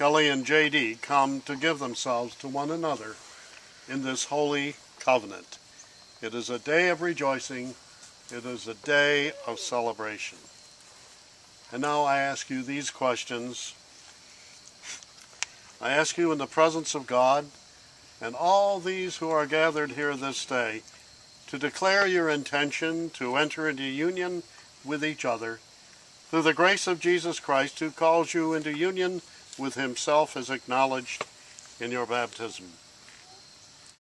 Kelly and J.D. come to give themselves to one another in this holy covenant. It is a day of rejoicing. It is a day of celebration. And now I ask you these questions. I ask you in the presence of God and all these who are gathered here this day to declare your intention to enter into union with each other through the grace of Jesus Christ who calls you into union with himself as acknowledged in your baptism.